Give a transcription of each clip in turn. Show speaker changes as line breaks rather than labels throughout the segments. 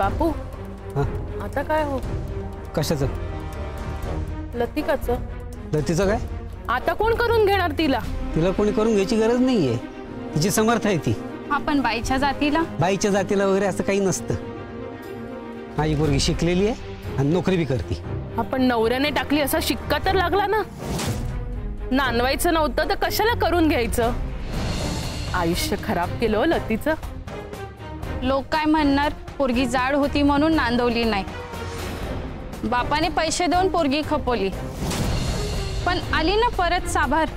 बापू
हाँ?
आता काय हो?
कशाचं?
लतिकाचं.
लतीचं काय?
आता कोण करून घेणार तिला?
तिला कोणी करून घ्यायची गरज नाही आहे तिची समर्थ आहे ती.
आपण बाईच्या जातीला?
बाईच्या जातीला वगैरे असं काही नसतं. माझी पोरगी शिकलेली आहे आणि नोकरी बी करते.
आपण नवऱ्याने टाकली असा शिक्का तर लागला ना? नांदवायचं नव्हतं तर कशाला करून घ्यायचं? आयुष्य खराब केलं लतीचं.
लोक काय पोरगी जाड होती म्हणून नांदवली नाही. बापाने पैसे देऊन पोरगी खपवली. पण आली ना परत साभार.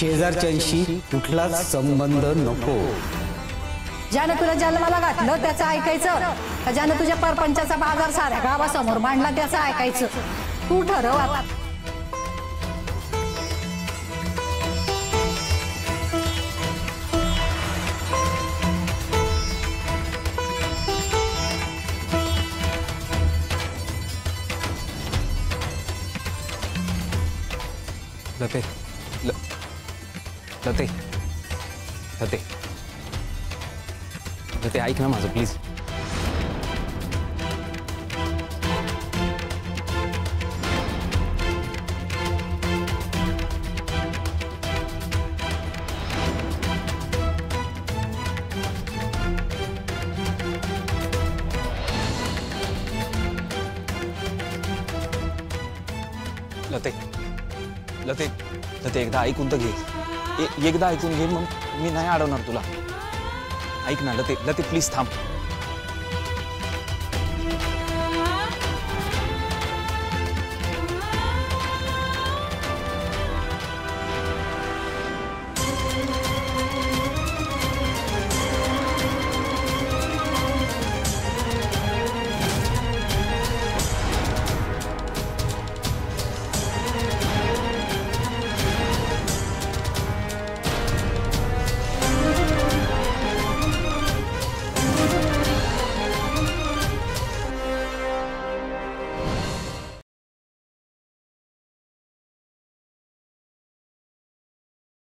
शेजारच्यांशी कुठलाच संबंध नको.
ज्यानं तुला जन्माला घातलं त्याचं ऐकायचं. का ज्यानं तुझ्या परपंचाचा बाजार साऱ्या गावासमोर मांडला त्याचं ऐकायचं. तू ठरव आता.
लते ल लते लते लते ऐक ना माझं प्लीज लते. लते. लते एकदा ऐकून तर घे. ए- एकदा ऐकून घे मग. मी नाही अडवणार तुला. ऐक ना लते लते प्लीज थांब.